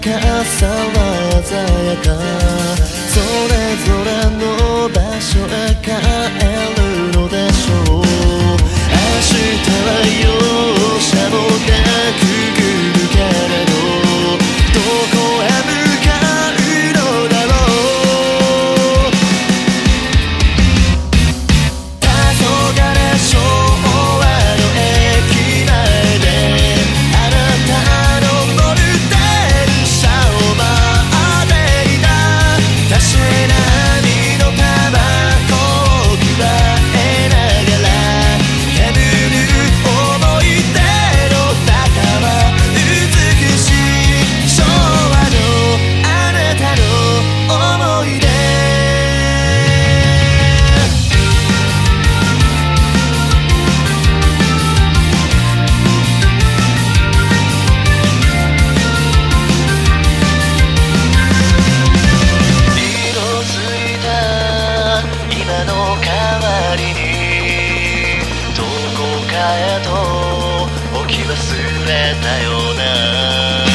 かさは鮮やか。それぞれの場所へ帰る。へと置き忘れたような